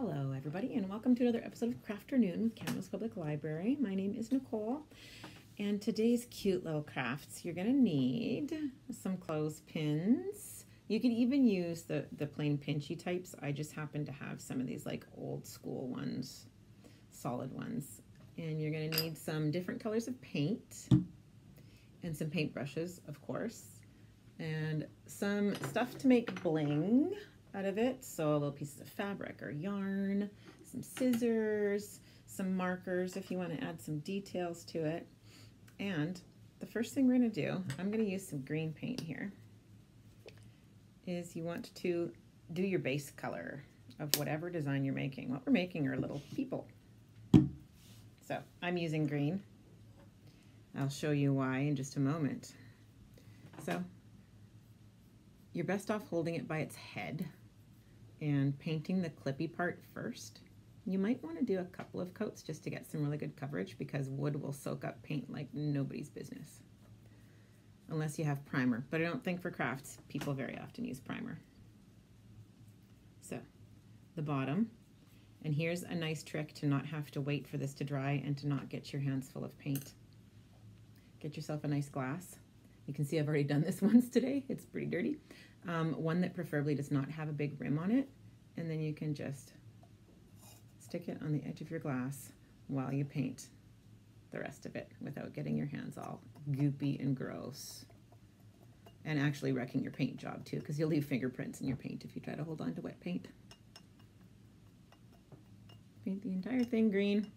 Hello, everybody, and welcome to another episode of Crafternoon with Camrose Public Library. My name is Nicole, and today's cute little crafts, you're going to need some clothespins. You can even use the, the plain pinchy types. I just happen to have some of these like old school ones, solid ones. And you're going to need some different colors of paint and some paint brushes, of course, and some stuff to make bling out of it. So little pieces of fabric or yarn, some scissors, some markers if you want to add some details to it. And the first thing we're going to do, I'm going to use some green paint here, is you want to do your base color of whatever design you're making. What we're making are little people. So I'm using green. I'll show you why in just a moment. So you're best off holding it by its head and painting the clippy part first. You might want to do a couple of coats just to get some really good coverage because wood will soak up paint like nobody's business. Unless you have primer, but I don't think for crafts people very often use primer. So, the bottom, and here's a nice trick to not have to wait for this to dry and to not get your hands full of paint. Get yourself a nice glass. You can see I've already done this once today. It's pretty dirty. Um, one that preferably does not have a big rim on it. And then you can just stick it on the edge of your glass while you paint the rest of it without getting your hands all goopy and gross. And actually wrecking your paint job too, because you'll leave fingerprints in your paint if you try to hold on to wet paint. Paint the entire thing green.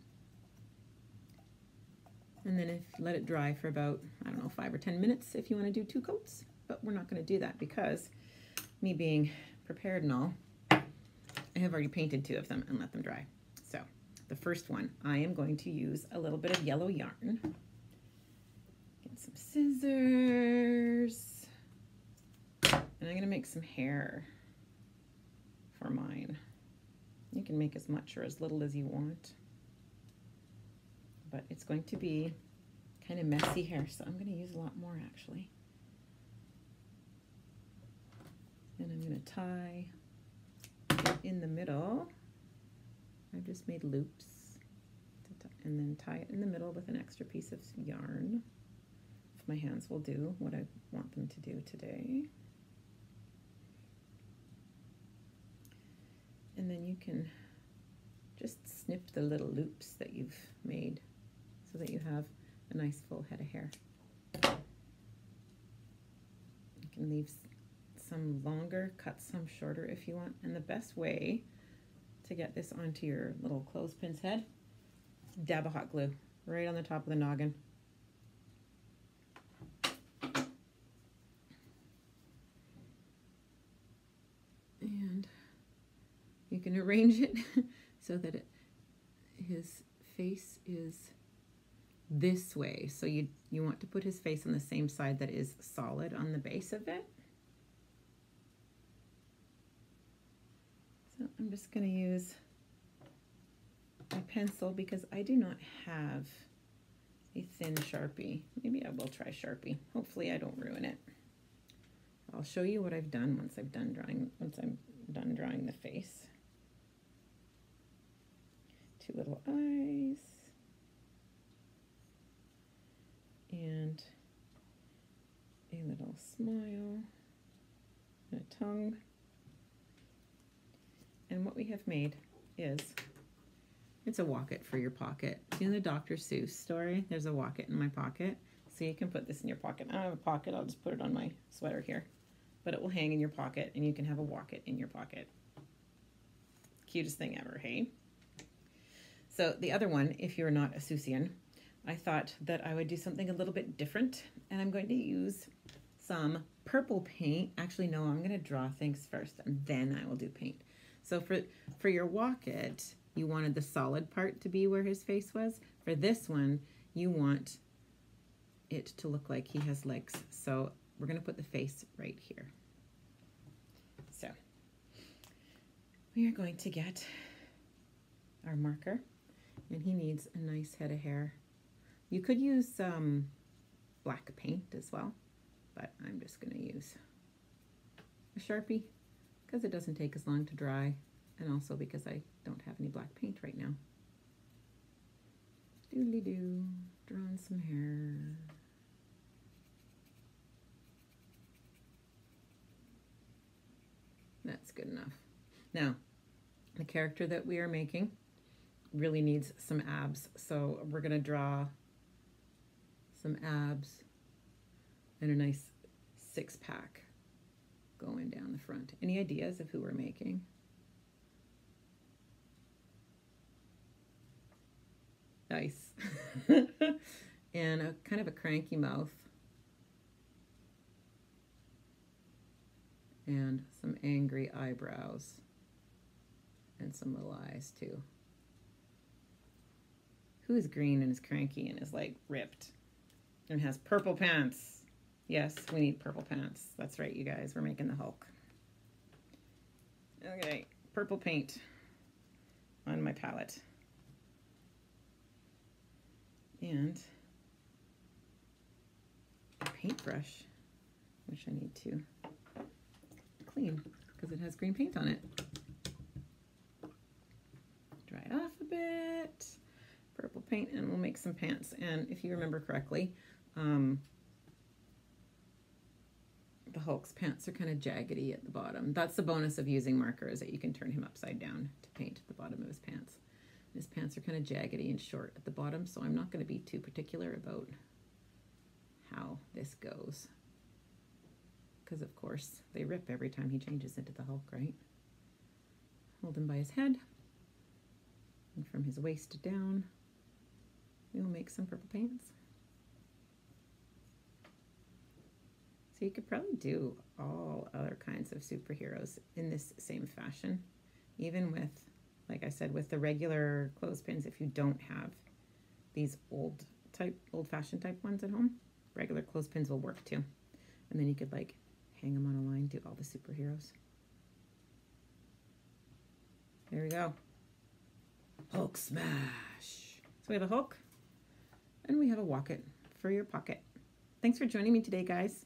And then if let it dry for about, I don't know, five or 10 minutes if you want to do two coats but we're not going to do that because me being prepared and all, I have already painted two of them and let them dry. So the first one, I am going to use a little bit of yellow yarn. Get some scissors. And I'm going to make some hair for mine. You can make as much or as little as you want. But it's going to be kind of messy hair, so I'm going to use a lot more actually. and I'm going to tie in the middle. I've just made loops and then tie it in the middle with an extra piece of yarn. If my hands will do what I want them to do today. And then you can just snip the little loops that you've made so that you have a nice full head of hair. You can leave some longer, cut some shorter if you want. And the best way to get this onto your little clothespin's head, dab a hot glue right on the top of the noggin. And you can arrange it so that it, his face is this way. So you, you want to put his face on the same side that is solid on the base of it. So I'm just going to use my pencil because I do not have a thin Sharpie. Maybe I will try Sharpie. Hopefully I don't ruin it. I'll show you what I've done once I've done drawing, once I'm done drawing the face. Two little eyes. And a little smile and a tongue. And what we have made is, it's a Wocket for your pocket. Know the Dr. Seuss story? There's a Wocket in my pocket. So you can put this in your pocket. I don't have a pocket, I'll just put it on my sweater here. But it will hang in your pocket and you can have a Wocket in your pocket. Cutest thing ever, hey? So the other one, if you're not a Seussian, I thought that I would do something a little bit different. And I'm going to use some purple paint. Actually, no, I'm to draw things first and then I will do paint. So for, for your Wocket, you wanted the solid part to be where his face was. For this one, you want it to look like he has legs. So we're to put the face right here. So we are going to get our marker and he needs a nice head of hair. You could use um, black paint as well, but I'm just going to use a Sharpie because it doesn't take as long to dry and also because I don't have any black paint right now. Doodly doo, drawing some hair. That's good enough. Now, the character that we are making really needs some abs, so we're to draw some abs and a nice six pack going down the front. Any ideas of who we're making? Nice. and a kind of a cranky mouth. And some angry eyebrows. And some little eyes too. Who is green and is cranky and is like ripped and has purple pants? Yes, we need purple pants. That's right, you guys. We're making the Hulk. Okay, purple paint on my palette. And a paintbrush, which I need to clean because it has green paint on it. Dry it off a bit. Purple paint, and we'll make some pants. And if you remember correctly, um, the Hulk's pants are kind of jaggedy at the bottom. That's the bonus of using markers that you can turn him upside down to paint the bottom of his pants. His pants are kind of jaggedy and short at the bottom, so I'm not going to be too particular about how this goes. Because, of course, they rip every time he changes into the Hulk, right? Hold him by his head. And from his waist down, we will make some purple paints. So you could probably do all other kinds of superheroes in this same fashion, even with like I said, with the regular clothespins, if you don't have these old type, old fashioned type ones at home, regular clothespins will work too. And then you could like hang them on a line, do all the superheroes. There we go. Hulk smash. So we have a Hulk and we have a Wocket for your pocket. Thanks for joining me today, guys.